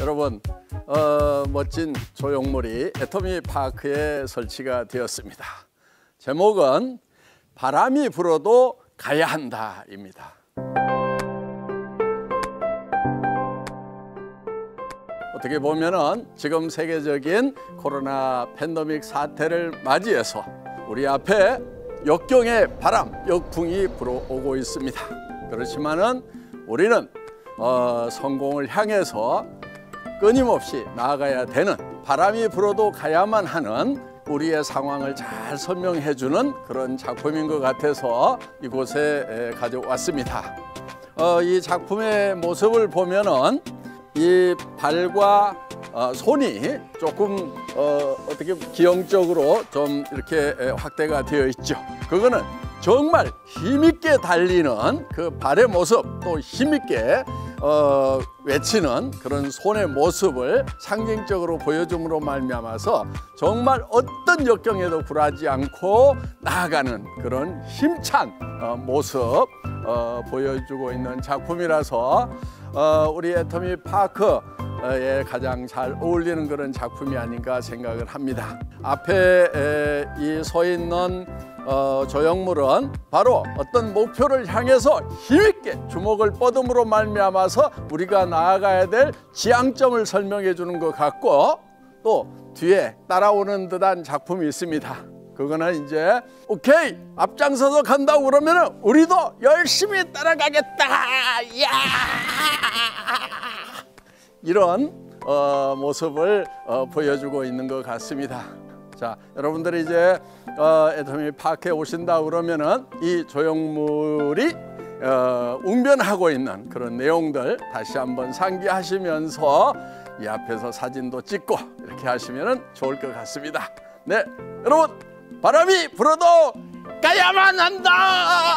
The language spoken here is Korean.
여러분 어, 멋진 조형물이 애터미 파크에 설치가 되었습니다. 제목은 바람이 불어도 가야 한다입니다. 어떻게 보면은 지금 세계적인 코로나 팬데믹 사태를 맞이해서 우리 앞에 역경의 바람, 역풍이 불어오고 있습니다. 그렇지만은 우리는 어, 성공을 향해서 끊임없이 나아가야 되는 바람이 불어도 가야만 하는 우리의 상황을 잘 설명해 주는 그런 작품인 것 같아서 이곳에 가져왔습니다. 어, 이 작품의 모습을 보면은 이 발과 어, 손이 조금 어, 어떻게 기형적으로 좀 이렇게 확대가 되어 있죠. 그거는 정말 힘있게 달리는 그 발의 모습 또 힘있게 어, 외치는 그런 손의 모습을 상징적으로 보여줌으로 말미암아서 정말 어떤 역경에도 굴하지 않고 나아가는 그런 힘찬 어, 모습 어, 보여주고 있는 작품이라서 어, 우리 애터미 파크 에 가장 잘 어울리는 그런 작품이 아닌가 생각을 합니다. 앞에 이서 있는 어, 조형물은 바로 어떤 목표를 향해서 힘있게 주먹을 뻗음으로 말미암아서 우리가 나아가야 될 지향점을 설명해 주는 것 같고 또 뒤에 따라오는 듯한 작품이 있습니다. 그거는 이제 오케이 앞장서서 간다고 그러면 우리도 열심히 따라가겠다. 야! 이런 어, 모습을 어, 보여주고 있는 것 같습니다. 자, 여러분들이 이제 어, 애터미 파크에 오신다 그러면은 이 조형물이 어, 웅변하고 있는 그런 내용들 다시 한번 상기하시면서 이 앞에서 사진도 찍고 이렇게 하시면 좋을 것 같습니다. 네, 여러분 바람이 불어도 가야만 한다. 야!